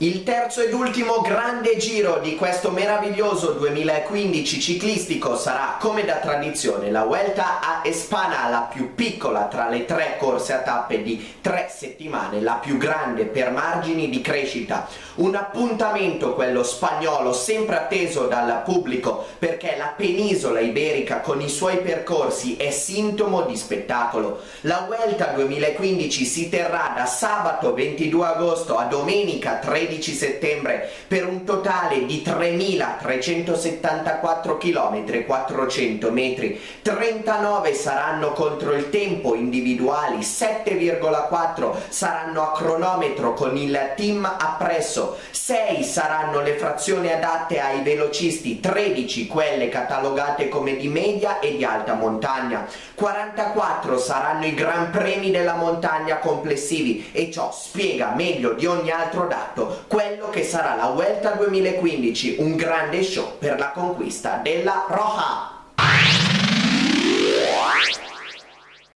Il terzo ed ultimo grande giro di questo meraviglioso 2015 ciclistico sarà, come da tradizione, la Vuelta a Espana, la più piccola tra le tre corse a tappe di tre settimane, la più grande per margini di crescita. Un appuntamento, quello spagnolo, sempre atteso dal pubblico, perché la penisola iberica con i suoi percorsi è sintomo di spettacolo. La Vuelta 2015 si terrà da sabato 22 agosto a domenica 13 13 settembre per un totale di 3.374 km 400 metri. 39 saranno contro il tempo individuali 7,4 saranno a cronometro con il team appresso. 6 saranno le frazioni adatte ai velocisti 13 quelle catalogate come di media e di alta montagna. 44 saranno i gran premi della montagna complessivi e ciò spiega meglio di ogni altro dato quello che sarà la Vuelta 2015, un grande show per la conquista della Roja.